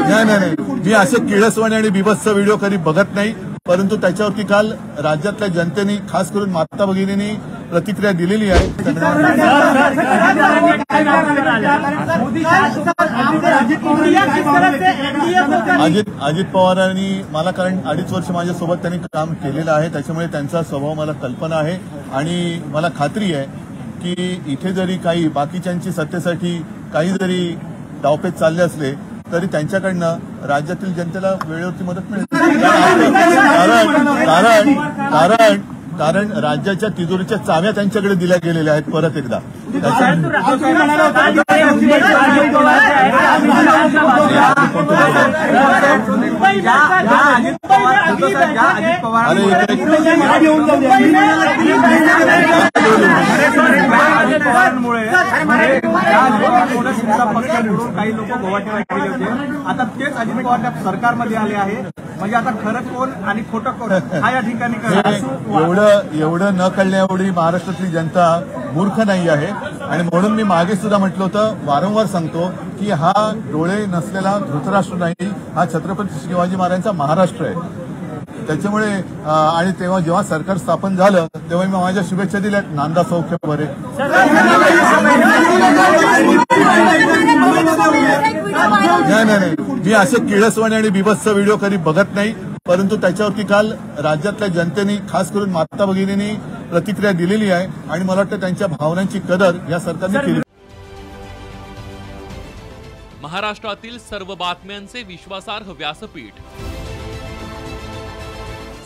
नाही नाही नाही. मी असे किळसवाणी आणि बिभत्स व्हिडिओ कधी बघत नाही. परंतु त्याच्यावरती काल राज्यातल्या जनतेने खास करून माता भगिनींनी प्रतिक्रिया दिलेली आहे. अजित अजित पवारांनी मला कारण अडीच वर्ष माझ्यासोबत त्यांनी काम केलेलं आहे त्याच्यामुळे त्यांचा स्वभाव मला कल्पना आहे. आणि मला खात्री आहे की इथे जरी काही बाकीच्यांची सत्तेसाठी काही जरी डावपेच चालले असले तरी त्यांच्याकडनं राज्यातील जनतेला वेळेवरती मदत मिळेल. कारण कारण कारण कारण राज्याच्या तिजोरीच्या चाव्या त्यांच्याकडे दिल्या गेलेल्या आहेत परत एकदा. अरे अजित पवारांमुळे पक्ष निवडून काही लोक गोवाट्याला गेले होते. आता तेच अजित पवार त्या सरकारमध्ये आले आहे. म्हणजे आता खरं कोण आणि खोटं कोण हा या ठिकाणी. एवढं एवढं न कळण्या एवढी महाराष्ट्रातली जनता मूर्ख नाही आहे. आणि म्हणून मी मागे सुद्धा म्हटलं होतं वारंवार सांगतो की हा डोळे नसलेला धृतराष्ट्र नाही हा छत्रपती शिवाजी महाराजांचा महाराष्ट्र आहे. त्याच्यामुळे आणि तेव्हा जेव्हा सरकार स्थापन झालं तेव्हा मी माझ्या शुभेच्छा दिल्या. नांदा सौख्य बरे. नाही नाही. मी असे किळसवाणी आणि बिभत्स व्हिडिओ कधी बघत नाही. परंतु त्याच्यावरती काल राज्यातल्या जनतेने खास करून माता भगिनींनी प्रतिक्रिया दिलेली आहे. आणि मला वाटतं त्यांच्या भावनांची कदर या सरकारने केली. महाराष्ट्रातील सर्व बातम्यांचे विश्वासार्ह व्यासपीठ.